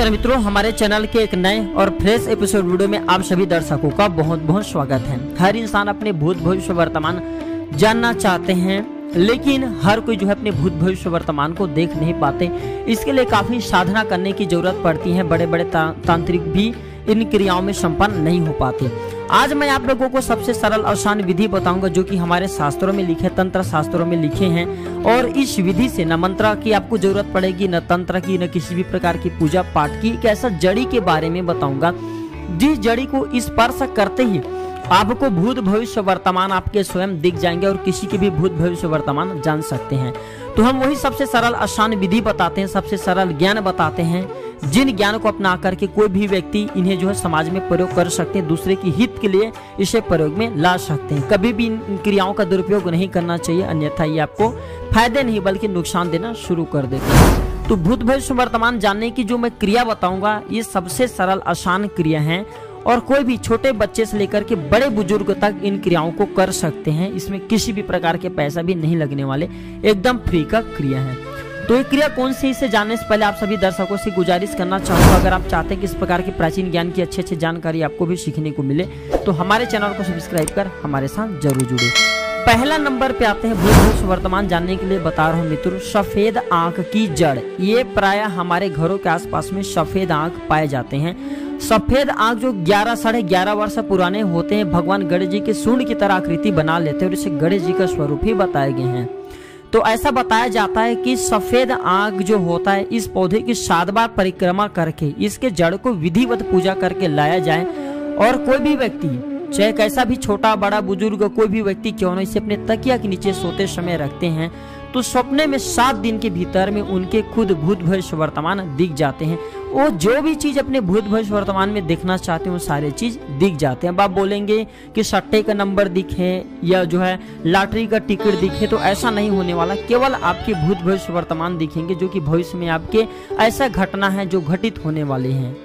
नमस्कार मित्रों, हमारे चैनल के एक नए और फ्रेश एपिसोड वीडियो में आप सभी दर्शकों का बहुत बहुत स्वागत है। हर इंसान अपने भूत भविष्य वर्तमान जानना चाहते हैं, लेकिन हर कोई जो है अपने भूत भविष्य वर्तमान को देख नहीं पाते। इसके लिए काफ़ी साधना करने की ज़रूरत पड़ती है बड़े बड़े तांत्रिक भी इन क्रियाओं में संपन्न नहीं हो पाते। आज मैं आप लोगों को सबसे सरल आसान विधि बताऊँगा, जो कि हमारे शास्त्रों में लिखे, तंत्र शास्त्रों में लिखे हैं। और इस विधि से न मंत्र की आपको ज़रूरत पड़ेगी, न तंत्र की, न किसी भी प्रकार की पूजा पाठ की, एक ऐसा जड़ी के बारे में बताऊँगा। जिस जड़ी को स्पर्श करते ही आपको भूत भविष्य वर्तमान आपके स्वयं दिख जाएँगे और किसी के भी भूत भविष्य वर्तमान जान सकते हैं। तो हम वही सबसे सरल आसान विधि बताते हैं, सबसे सरल ज्ञान बताते हैं। जिन ज्ञान को अपना करके कोई भी व्यक्ति इन्हें जो है समाज में प्रयोग कर सकते हैं, दूसरे की हित के लिए इसे प्रयोग में ला सकते हैं। कभी भी इन क्रियाओं का दुरुपयोग नहीं करना चाहिए, अन्यथा ये आपको फ़ायदे नहीं, बल्कि नुकसान देना शुरू कर देते हैं। तो भूत भविष्य वर्तमान जानने की जो मैं क्रिया बताऊँगा, ये सबसे सरल, आसान क्रिया है और कोई भी छोटे बच्चे से लेकर के बड़े बुज़ुर्ग तक इन क्रियाओं को कर सकते हैं। इसमें किसी भी प्रकार के पैसा भी नहीं लगने वाले, एकदम फ्री का क्रिया है। तो ये क्रिया कौन सी इसे जानने से पहले आप सभी दर्शकों से गुजारिश करना चाहूँगा, अगर आप चाहते हैं कि इस प्रकार की प्राचीन ज्ञान की अच्छी अच्छी जानकारी आपको भी सीखने को मिले तो हमारे चैनल को सब्सक्राइब कर हमारे साथ ज़रूर जुड़े। पहला नंबर पे आते हैं भूत वर्तमान जानने के लिए बता रहा हूँ मित्र, सफ़ेद आँख की जड़। ये प्राय हमारे घरों के आसपास में सफ़ेद आँख पाए जाते हैं। सफ़ेद आँख जो 11 साढ़े ग्यारह वर्ष पुराने होते हैं, भगवान गणेश जी के सूर्य की तरह आकृति बना लेते हैं और इसे गणेश जी का स्वरूप ही बताए गए हैं। तो ऐसा बताया जाता है कि सफ़ेद आग जो होता है, इस पौधे की सात बार परिक्रमा करके, इसके जड़ को विधिवत पूजा करके लाया जाए। और कोई भी व्यक्ति, चाहे कैसा भी छोटा, बड़ा, बुज़ुर्ग, कोई भी व्यक्ति क्यों ना इसे अपने तकिया के नीचे सोते समय रखते हैं। तो सपने में सात दिन के भीतर में उनके खुद भूत भविष्य वर्तमान दिख जाते हैं। वो जो भी चीज़ अपने भूत भविष्य वर्तमान में देखना चाहते हैं, वो सारे चीज़ दिख जाते हैं। अब आप बोलेंगे कि सट्टे का नंबर दिखे या जो है लॉटरी का टिकट दिखे तो ऐसा नहीं होने वाला। केवल आपके भूत भविष्य वर्तमान दिखेंगे, जो कि भविष्य में आपके ऐसा घटना है जो घटित होने वाले हैं।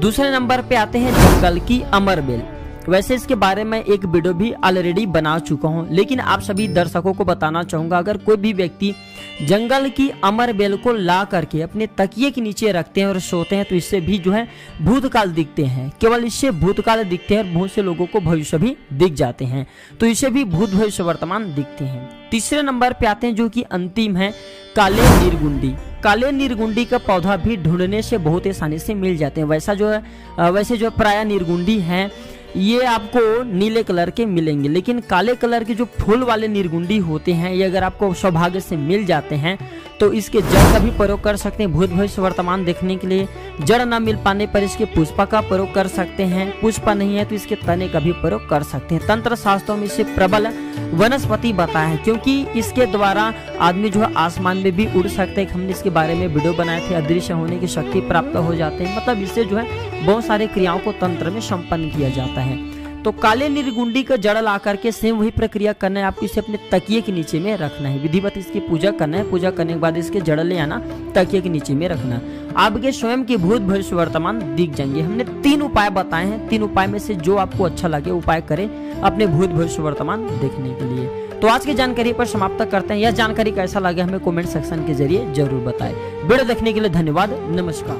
दूसरे नंबर पे आते हैं जंगल की अमर बेल। वैसे इसके बारे में एक वीडियो भी ऑलरेडी बना चुका हूँ, लेकिन आप सभी दर्शकों को बताना चाहूँगा, अगर कोई भी व्यक्ति जंगल की अमर बेल को ला करके अपने तकिए के नीचे रखते हैं और सोते हैं तो इससे भी जो है भूतकाल दिखते हैं। केवल इससे भूतकाल दिखते हैं और बहुत से लोगों को भविष्य भी दिख जाते हैं तो इसे भी भूत भविष्य वर्तमान दिखते हैं। तीसरे नंबर पे आते हैं जो कि अंतिम है, काले निर्गुंडी। काले निर्गुंडी का पौधा भी ढूँढने से बहुत आसानी से मिल जाते हैं। वैसा जो है वैसे जो प्राय निर्गुंडी है ये आपको नीले कलर के मिलेंगे, लेकिन काले कलर के जो फूल वाले निर्गुंडी होते हैं, ये अगर आपको सौभाग्य से मिल जाते हैं तो इसके जड़ का भी प्रयोग कर सकते हैं, भूत भविष्य वर्तमान देखने के लिए। जड़ न मिल पाने पर इसके पुष्पा का प्रयोग कर सकते हैं, पुष्पा नहीं है तो इसके तने का भी प्रयोग कर सकते हैं। तंत्र शास्त्रों में इसे प्रबल वनस्पति बताया है, क्योंकि इसके द्वारा आदमी जो है आसमान में भी उड़ सकते हैं। हमने इसके बारे में वीडियो बनाए थे, अदृश्य होने की शक्ति प्राप्त हो जाते हैं। मतलब इससे जो है बहुत सारे क्रियाओं को तंत्र में संपन्न किया जाता है। तो काले निर्गुंडी का जड़ ला करके सेम वही प्रक्रिया करना है, आपको इसे अपने तकिए के नीचे में रखना है। विधिवत इसकी पूजा करना है, पूजा करने के बाद इसके जड़ ले आना, तकिए के नीचे में रखना। आपके स्वयं के भूत भविष्य वर्तमान दिख जाएँगे। हमने तीन उपाय बताए हैं, तीन उपाय में से जो आपको अच्छा लगे उपाय करें अपने भूत भविष्य वर्तमान देखने के लिए। तो आज की जानकारी पर समाप्त करते हैं। यह जानकारी कैसा लगे हमें कमेंट सेक्शन के ज़रिए ज़रूर बताएँ। वीडियो देखने के लिए धन्यवाद, नमस्कार।